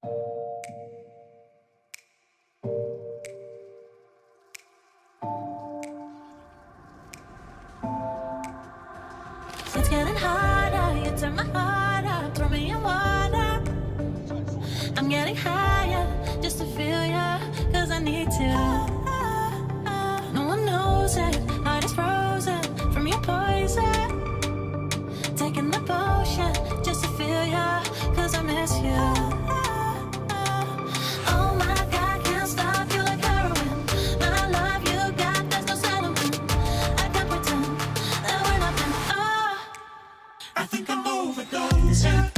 It's getting harder, you turn my heart up, throw me in water. I'm getting higher just to feel you. think I'm overdosing.